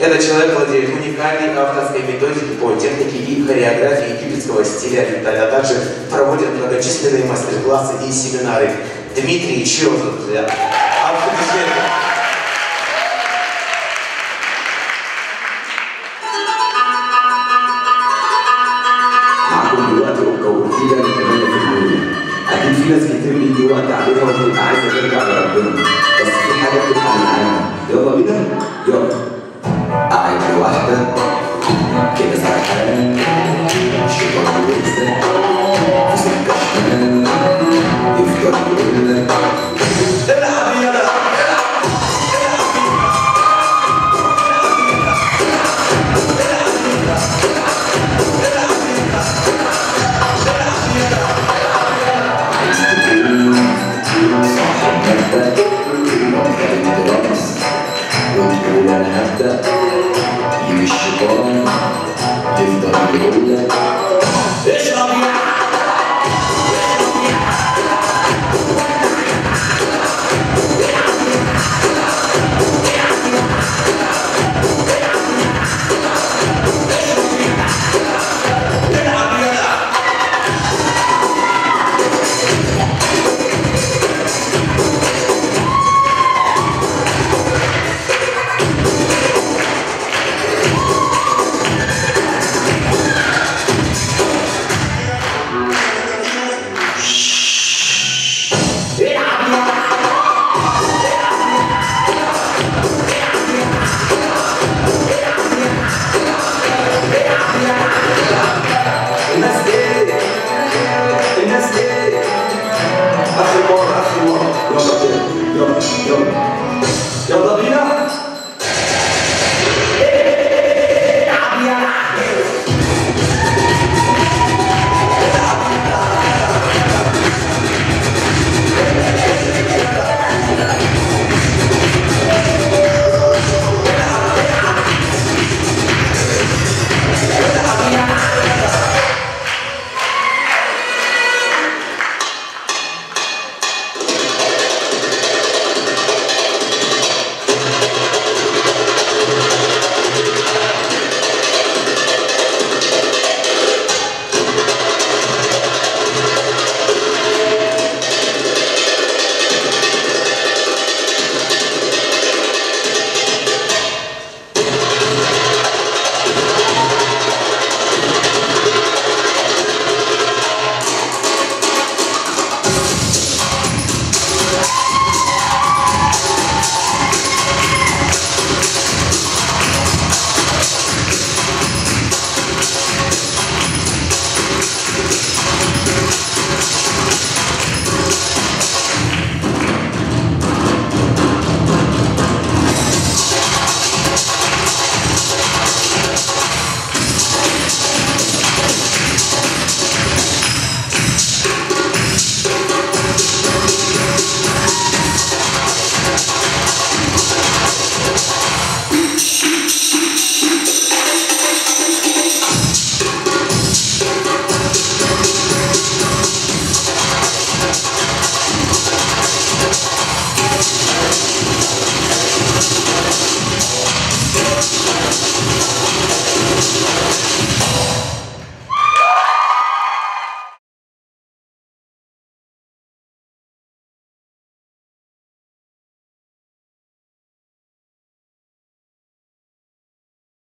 Этот человек владеет уникальной авторской методикой по технике и хореографии египетского стиля Виталия, а также проводит многочисленные мастер-классы и семинары. Дмитрий Чозов, друзья. Аплодисменты. معاكم دلوقتي اوكا واورتيجا من 8% اكيد في ناس كتير بيجي وقت عليها وتبقى عايزه ترجع لربنا بس في حاجه بتبقى معانا يلا بينا يلا Obrigado.